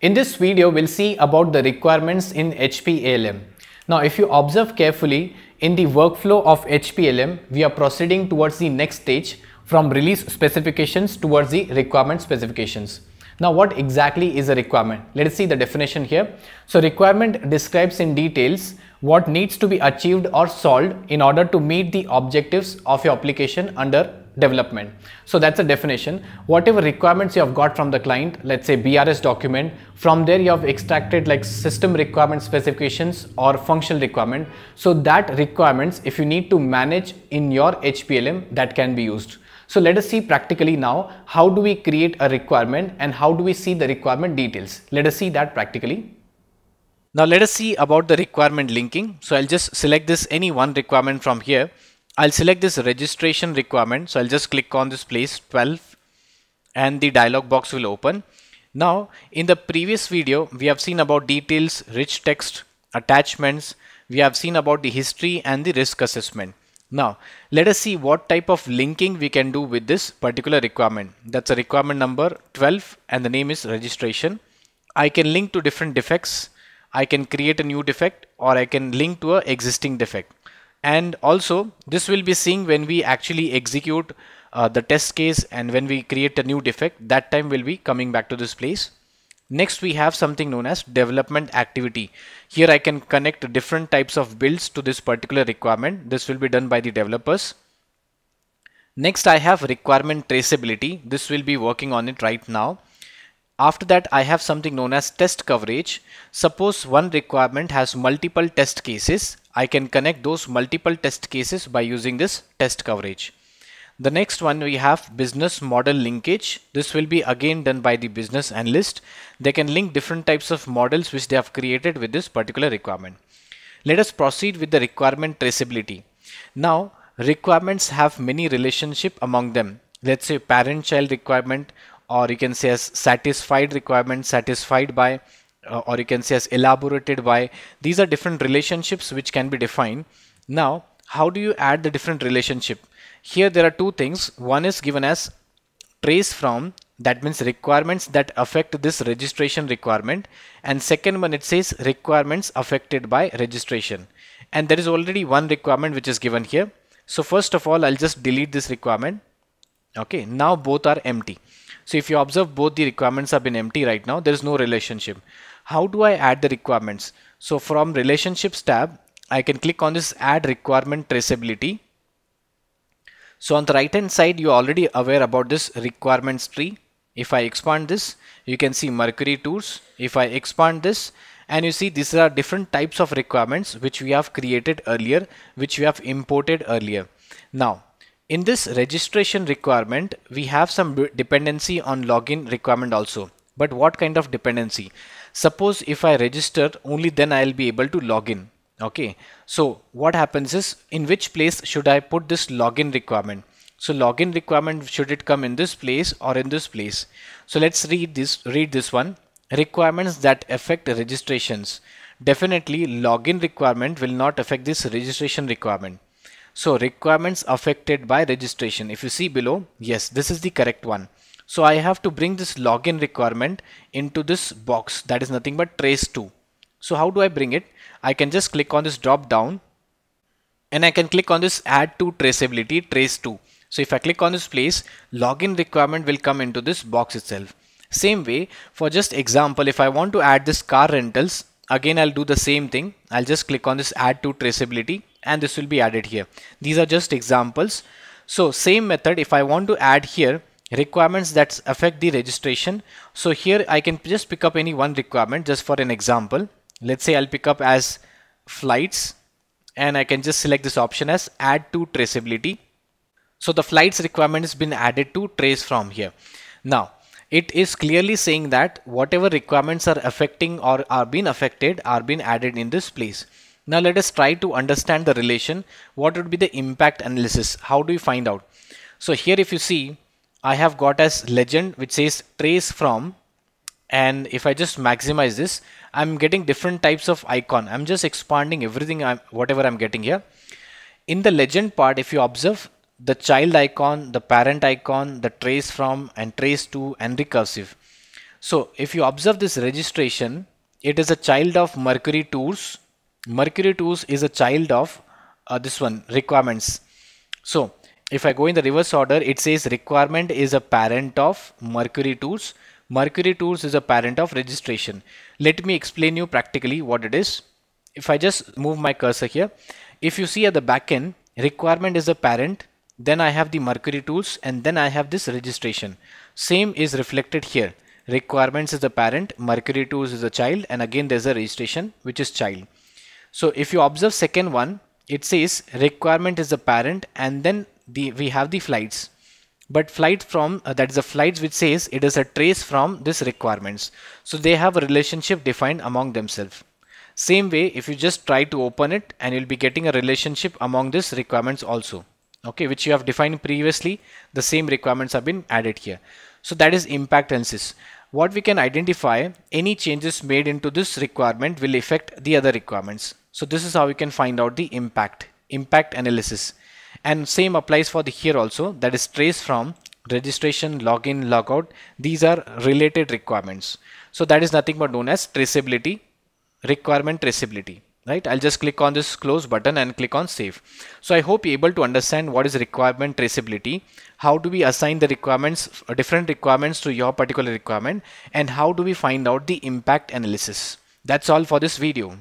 In this video, we'll see about the requirements in HPALM. Now, if you observe carefully, in the workflow of HPALM, we are proceeding towards the next stage from release specifications towards the requirement specifications. Now, what exactly is a requirement? Let us see the definition here. So, requirement describes in details what needs to be achieved or solved in order to meet the objectives of your application under development. So that's a definition. Whatever requirements you have got from the client, let's say BRS document, from there you have extracted like system requirement specifications or functional requirement. So that requirements, if you need to manage in your HPALM, that can be used. So let us see practically now, how do we create a requirement and how do we see the requirement details? Let us see that practically. Now let us see about the requirement linking. So I'll just select this any one requirement from here I'll select this registration requirement. So I'll just click on this place 12 and the dialog box will open. Now in the previous video we have seen about details, rich text, attachments. We have seen about the history and the risk assessment. Now let us see what type of linking we can do with this particular requirement. That's a requirement number 12 and the name is registration. I can link to different defects. I can create a new defect or I can link to a existing defect. And also this will be seeing when we actually execute uh, the test case and when we create a new defect that time will be coming back to this place. Next we have something known as development activity. Here I can connect different types of builds to this particular requirement. This will be done by the developers. Next I have requirement traceability. This will be working on it right now after that, I have something known as test coverage. Suppose one requirement has multiple test cases. I can connect those multiple test cases by using this test coverage. The next one we have business model linkage. This will be again done by the business analyst. They can link different types of models which they have created with this particular requirement. Let us proceed with the requirement traceability. Now requirements have many relationship among them. Let's say parent child requirement or you can say as satisfied requirement satisfied by uh, or you can say as elaborated by these are different relationships which can be defined. Now how do you add the different relationship? Here there are two things. One is given as trace from that means requirements that affect this registration requirement. And second one it says requirements affected by registration. And there is already one requirement which is given here. So first of all I'll just delete this requirement. Okay now both are empty so if you observe both the requirements have been empty right now, there is no relationship. How do I add the requirements? So from relationships tab, I can click on this add requirement traceability. So on the right hand side, you're already aware about this requirements tree. If I expand this, you can see Mercury Tours. If I expand this, and you see these are different types of requirements which we have created earlier, which we have imported earlier. Now, in this registration requirement, we have some dependency on login requirement also. But what kind of dependency? Suppose if I register, only then I'll be able to log in. Okay. So what happens is in which place should I put this login requirement? So login requirement, should it come in this place or in this place? So let's read this, read this one. Requirements that affect registrations. Definitely login requirement will not affect this registration requirement. So requirements affected by registration. If you see below, yes, this is the correct one. So I have to bring this login requirement into this box that is nothing but trace2. So how do I bring it? I can just click on this drop down and I can click on this add to traceability trace2. So if I click on this place, login requirement will come into this box itself. Same way for just example, if I want to add this car rentals, again I'll do the same thing. I'll just click on this add to traceability and this will be added here. These are just examples. So same method if I want to add here requirements that affect the registration. So here I can just pick up any one requirement just for an example. Let's say I'll pick up as flights and I can just select this option as add to traceability. So the flights requirement has been added to trace from here. Now it is clearly saying that whatever requirements are affecting or are being affected are being added in this place. Now let us try to understand the relation. What would be the impact analysis? How do we find out? So here if you see, I have got as legend which says trace from and if I just maximize this, I'm getting different types of icon. I'm just expanding everything, I'm, whatever I'm getting here. In the legend part, if you observe the child icon, the parent icon, the trace from and trace to and recursive. So if you observe this registration, it is a child of Mercury Tours. Mercury Tours is a child of uh, this one requirements. So if I go in the reverse order, it says requirement is a parent of Mercury Tours. Mercury Tours is a parent of registration. Let me explain you practically what it is. If I just move my cursor here, if you see at the back end, requirement is a parent, then I have the Mercury Tours and then I have this registration. Same is reflected here. Requirements is the parent, Mercury Tours is a child and again there's a registration which is child. So if you observe second one, it says requirement is the parent and then the we have the flights. But flight from uh, that is the flights which says it is a trace from this requirements. So they have a relationship defined among themselves. Same way if you just try to open it and you'll be getting a relationship among this requirements also. Okay which you have defined previously the same requirements have been added here. So that is impact analysis what we can identify any changes made into this requirement will affect the other requirements. So this is how we can find out the impact impact analysis. And same applies for the here also that is trace from registration login logout. These are related requirements. So that is nothing but known as traceability requirement traceability right? I'll just click on this close button and click on save. So i hope you're able to understand what is requirement traceability how do we assign the requirements uh, different requirements to your particular requirement and how do we find out the impact analysis. That's all for this video